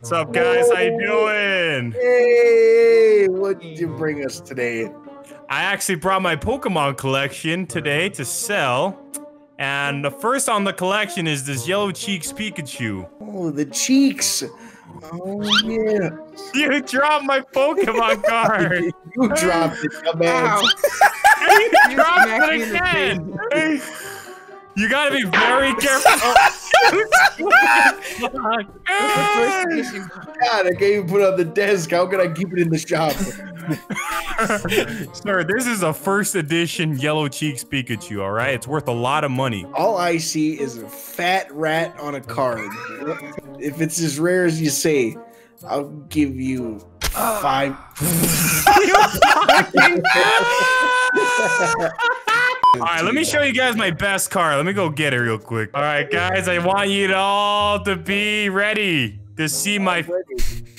What's up, guys? How you doing? Hey, what did you bring us today? I actually brought my Pokemon collection today to sell. And the first on the collection is this Yellow Cheeks Pikachu. Oh, the cheeks. Oh, yeah. You dropped my Pokemon card. you dropped it, dumbass. you dropped it again. You gotta be very careful. Oh. God, I can't even put it on the desk. How can I keep it in the shop? Sir, this is a first edition Yellow Cheeks Pikachu, all right? It's worth a lot of money. All I see is a fat rat on a card. If it's as rare as you say, I'll give you five. All right, let me show you guys my best card. Let me go get it real quick. All right, guys, I want you all to be ready to see my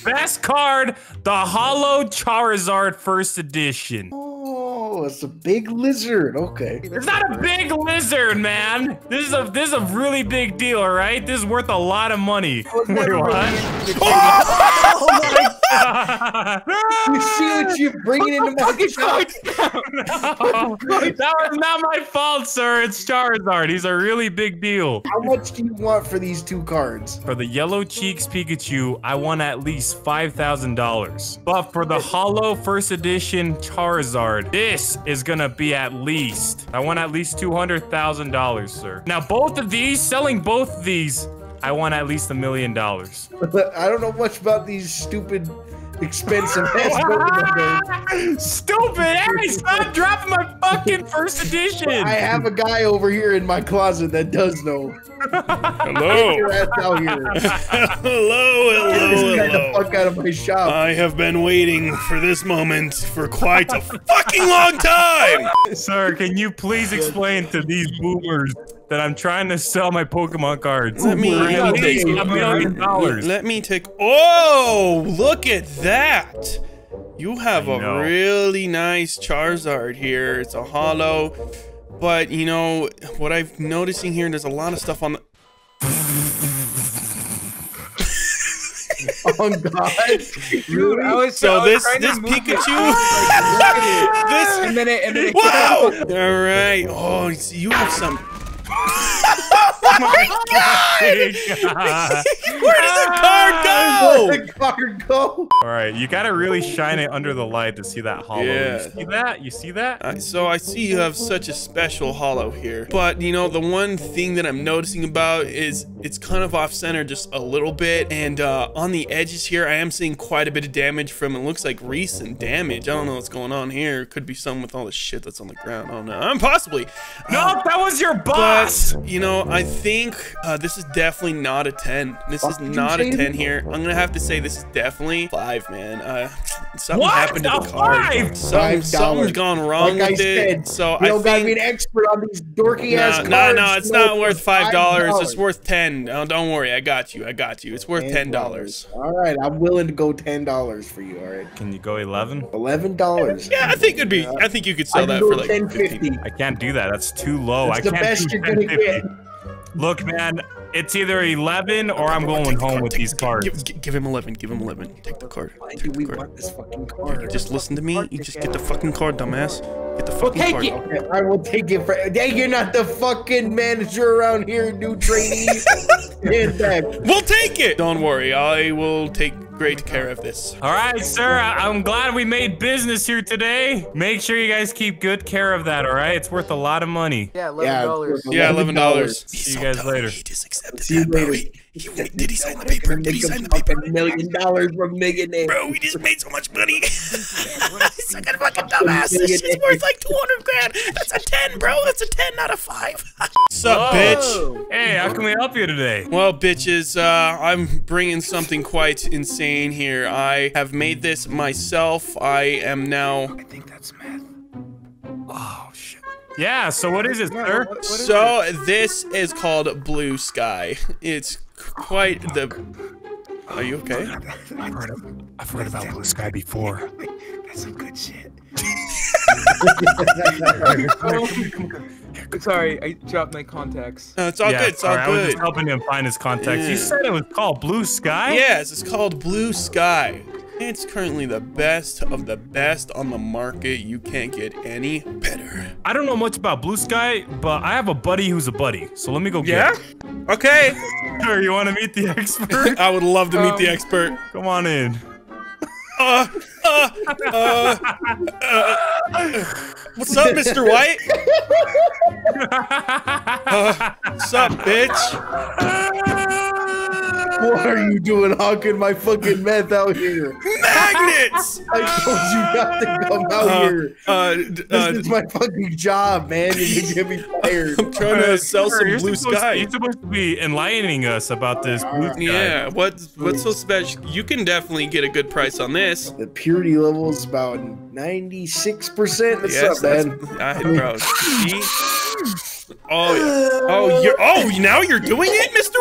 best card, the Holo Charizard First Edition. Oh, it's a big lizard. Okay. It's not a big lizard, man. This is a this is a really big deal, all right? This is worth a lot of money. Wait, what? oh my. You see what you're bringing into my shop? no, that was not my fault, sir. It's Charizard. He's a really big deal. How much do you want for these two cards? For the Yellow Cheeks Pikachu, I want at least $5,000. But for the Holo First Edition Charizard, this is gonna be at least, I want at least $200,000, sir. Now, both of these, selling both of these, I want at least a million dollars. I don't know much about these stupid expensive ass Stupid! Hey, stop dropping my fucking first edition! I have a guy over here in my closet that does know. hello. hello, hello, hello. Get the fuck out of my shop. I have been waiting for this moment for quite a fucking long time. Sir, can you please explain to these boomers that I'm trying to sell my Pokemon cards. Let me take a million dollars. Let me take. Oh, look at that! You have a really nice Charizard here. It's a holo, but you know what I'm noticing here. There's a lot of stuff on the. oh God! Dude, I was so I this was this Pikachu. this and then it and then it wow! All right. Oh, you have some Oh oh my god! Where did the card go? Where the card go? All right, you gotta really shine it under the light to see that holo. Yeah. You see that? You see that? Uh, so I see you have such a special holo here. But you know, the one thing that I'm noticing about is it's kind of off center just a little bit. And uh, on the edges here, I am seeing quite a bit of damage from it looks like recent damage. I don't know what's going on here. Could be something with all the shit that's on the ground. Oh no, I'm possibly. No, uh, that was your boss. But you know, I think uh, this is definitely not a 10. This is not a 10 here. I'm gonna have to say this is definitely five, man. Uh, something what? happened to the card. Five? Something, something's gone wrong like with I it. So you I don't think gotta be an expert on these dorky no, ass cards. no, no, it's not worth five dollars. It's worth ten. No, don't worry, I got you. I got you. It's worth ten dollars. All right, I'm willing to go ten dollars for you. All right. Can you go eleven? Eleven dollars. Yeah, I think it'd be. I think you could sell that for like 10, 15. I can't do that. That's too low. That's I can't best do you're gonna 1050. get. Look, man, it's either 11 or I'm going home with these cards. Give, give him 11. Give him 11. Take the card. Why Take do we card. want this fucking card? Just listen to me. You just get the fucking card, dumbass. Get the fucking take card. it. Okay, I will take it for. Hey, you're not the fucking manager around here, new trainee. Stand back. We'll take it. Don't worry. I will take great care of this. All right, sir. I- I'm glad we made business here today. Make sure you guys keep good care of that, all right? It's worth a lot of money. Yeah, eleven Yeah, dollars. Yeah, eleven dollars. See you guys later. He just accepted See you that, bro. later. He, he, did he sign the paper? Did he sign the paper? A million dollars from millionaire. Bro, we just made so much money. He's like a fucking dumbass. This shit's worth like 200 grand. That's a 10, bro. That's a 10, not a 5. Sup, bitch? Hey, how can we help you today? Well, bitches, uh, I'm bringing something quite insane here. I have made this myself. I am now. I think that's meth. Oh, shit. Yeah, so what is it, sir? So, this is called Blue Sky. It's quite the. Are you okay? I've heard, of, I've heard about Blue Sky before. That's some good shit. Sorry, I dropped my contacts. No, it's all yeah, good. It's all sorry, I was good. just helping him find his contacts. Yeah. You said it was called Blue Sky? Yes, it's called Blue Sky. It's currently the best of the best on the market. You can't get any better. I don't know much about Blue Sky, but I have a buddy who's a buddy. So let me go Yeah? get him. Okay. Sure, you want to meet the expert? I would love to meet the Um, expert. Come on in. Uh, uh, uh, uh, what's up, Mr. White? Uh, what's up, bitch? What are you doing hawking my fucking meth out here? Magnets! I told you not to come out Uh, here. uh, d- This uh, is my fucking job, man. You're gonna get me fired. I'm trying to sell some blue supposed- sky. You're supposed to be enlightening us about this blue sky. Yeah, what's what's so special? You can definitely get a good price on this. The purity level is about 96%. What's yes, up, that's, man? I, bro. See? Oh, yeah. oh, you're oh now you're doing it, Mr.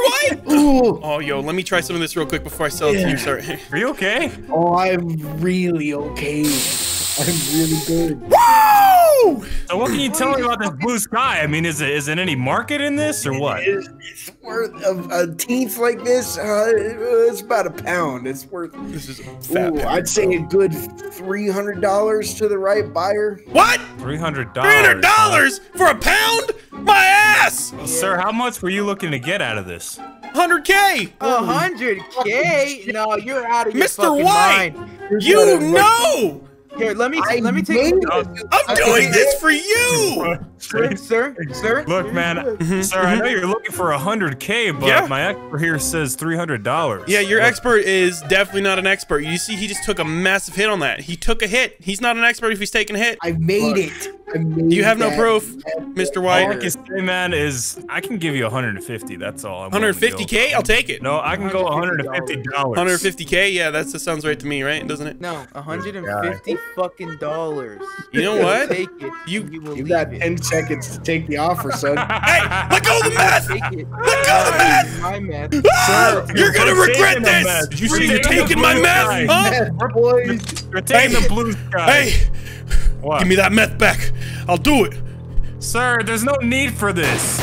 White. Ooh. Oh, yo, let me try some of this real quick before I sell it to you, Yeah. sir. Are you okay? Oh, I'm really okay. I'm really good. Woo! So what can you tell me about this blue sky? I mean, is it is it any market in this or what? It's, it's worth a, a teeth like this. Uh, it's about a pound. It's worth. This is fat. Ooh. I'd say a good three hundred dollars to the right buyer. What? Three hundred dollars. Three hundred dollars for a pound? My ass! Sir, how much were you looking to get out of this? 100K! hundred K? No, you're out of your Mr. fucking White! mind. You know Here, let me I let me take. made it. I'm doing this for you. Sir, sir, sir. Look, man, mm-hmm, sir, I know mm-hmm. you're looking for hundred K, but Yeah. my expert here says three hundred dollars. Yeah, your expert is definitely not an expert. You see, he just took a massive hit on that. He took a hit. He's not an expert if he's taking a hit. I made it. I made Do you have no proof, Mr. All White? I can say, man, is I can give you 150. That's all. I'm willing to go. 150k? I'll take it. No, I can go 150 dollars. 150k? Yeah, that's, that sounds right to me, right? Doesn't it? No, a hundred and fifty fucking dollars. You know what? Take it. You- You, will You leave got it. 10 seconds to take the offer, son. Hey, let go of the meth! Take it. Let go of the meth! My meth. Ah, you're gonna regret taking the this! meth. You see, you're taking my blue meth, sky. huh? Meth, boys. We're taking Hey. the blue sky. Hey, what? give me that meth back. I'll do it. Sir, there's no need for this.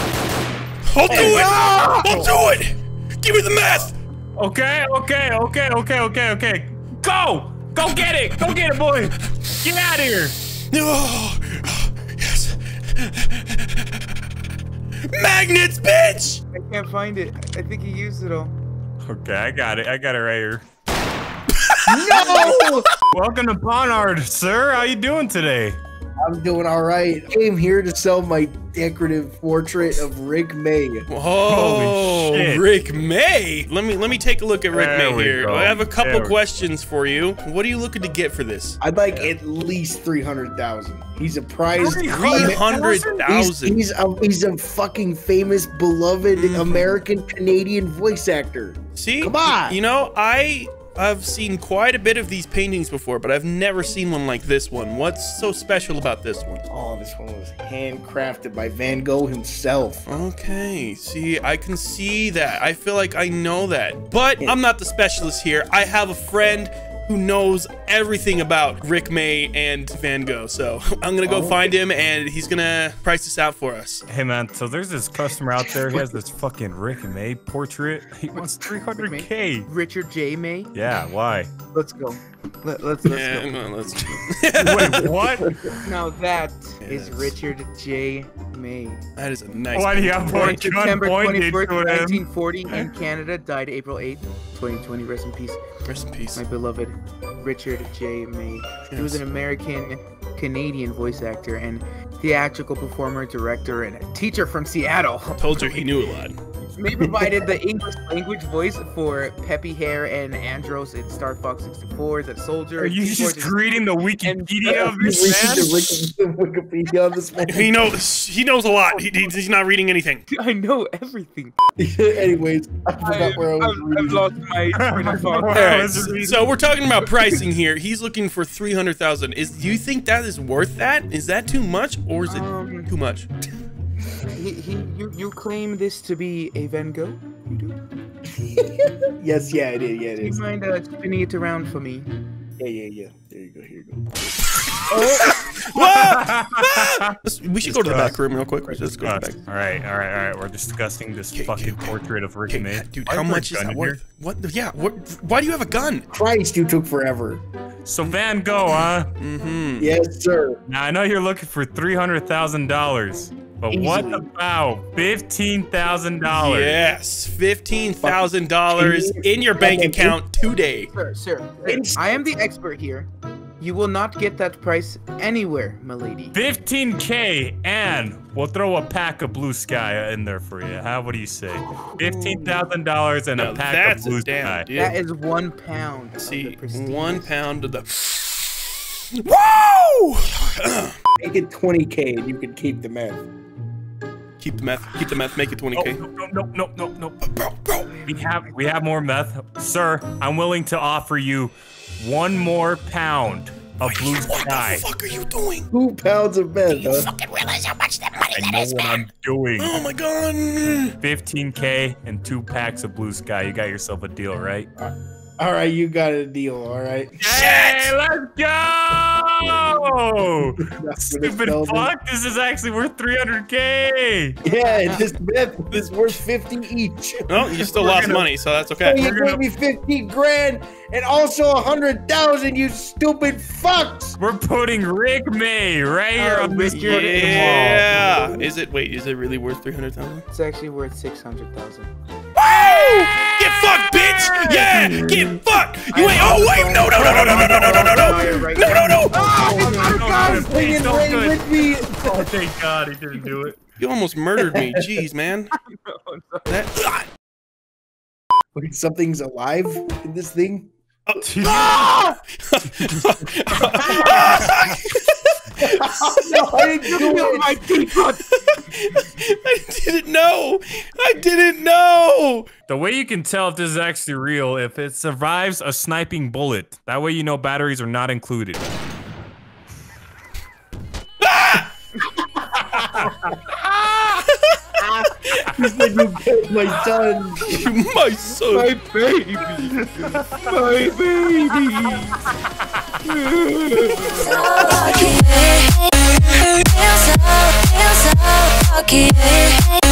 I'll do it. I'll do it. Give me the meth. Okay, okay, okay, okay, okay, okay. Go! Go get it! Go get it, boy! Get out of here! No! Oh, yes. Magnets, bitch! I can't find it. I think he used it all. Okay, I got it. I got it right here. No! Welcome to Barnard, sir. How you doing today? I'm doing all right. I came here to sell my decorative portrait of Rick May. Oh, Holy shit. Rick May. Let me let me take a look at Rick There May here. go. I have a couple There questions for you. What are you looking to get for this? I'd like at least 300,000. He's a prize. 300,000? He's, thousand. he's, a, he's a fucking famous, beloved mm-hmm. American Canadian voice actor. See, Come on. You know, I I've seen quite a bit of these paintings before, but I've never seen one like this one. What's so special about this one? Oh, this one was handcrafted by Van Gogh himself. Okay, see, I can see that. I feel like I know that. But I'm not the specialist here. I have a friend who knows everything about Rick May and Van Gogh. So I'm gonna go Oh. find him and he's gonna price this out for us. Hey man, so there's this customer out there. He has this fucking Rick May portrait. He wants 300k. Richard J. May. Yeah, why? Let's go. Let, let's let's Yeah, go. no, let's Wait, what? Now that is Yes. Richard J. May. That is a nice. Why do you have Born more gun September 21st, 1940 in Canada, died April 8th, 2020. Rest in peace, Rest in peace. my beloved Richard J. May. He was an American Canadian voice actor and theatrical performer, director, and teacher from Seattle. Told you he knew a lot. May provided the English language voice for Peppy Hare and Andross in Star Fox 64, The Soldier. Are you just keyboard- reading the Wikipedia of this man? Wikipedia on this man. He knows. He knows a lot. He, he- he's not reading anything. I know everything. Anyways, I forgot where I was I've, I've lost my train of thought. Wow, All right, it's just- so we're talking about pricing here. He's looking for three hundred thousand. Is do you think that is worth that? Is that too much, or is it Um, too much? He, he, you, you claim this to be a Van Gogh? You do? Yes, yeah, it is. Yeah, it Do you is. mind uh, spinning it around for me? Yeah, yeah, yeah. There you go. Here you go. Ah! We should go to the back room real quick. Let's just go back. All right, all right, all right. We're discussing this Okay, fucking okay, okay. portrait of Rick Okay, May. dude, Why how is there a much is gun that in worth? What? the- Yeah. What? Why do you have a gun? Christ, you took forever. So Van Gogh, huh? Mm-hmm. Yes, sir. Now I know you're looking for three hundred thousand dollars, but what about fifteen thousand dollars? Yes, fifteen thousand dollars in your bank account today. Sir, sir, It's- I am the expert here. You will not get that price anywhere, milady. 15k and we'll throw a pack of blue sky in there for you. How what do you say? $15,000 and Now a pack that's of blue a damn sky. deal. That is one pound. See, one pound of the. Woo! Make it 20k and you can keep the meth. Keep the meth. Keep the meth. Make it Oh, 20k. no, no, no, no, no. Bro, bro. We have we have more meth. Sir, I'm willing to offer you one more pound of blue What sky. What the fuck are you doing? Two pounds of meth, Do huh? Fucking realize how much that money I know what I'm doing. Oh my god. 15k and two packs of blue sky. You got yourself a deal, right? All right, you got a deal. All right. Hey, let's go! That's Stupid fuck! This is actually worth 300k. Yeah, this meth is worth 50 each. No, you still We're lost gonna- money, so that's So okay. you gave me 50 grand and also a hundred thousand, you stupid fucks! We're putting Rick May right here Oh, on this Rick, part the wall. Yeah. Is it? Wait. Is it really worth three hundred thousand? It's actually worth six hundred thousand. Woo! Get fucked, bitch! thank God he didn't do it. You almost murdered me. Jeez, man. That. Wait, something's alive in this thing? Ah! no, I didn't do it! my teapot! I didn't know. I didn't know. The way you can tell if this is actually real, if it survives a sniping bullet. That way you know batteries are not included. He said you killed my son! My son. My baby! My baby! Okay.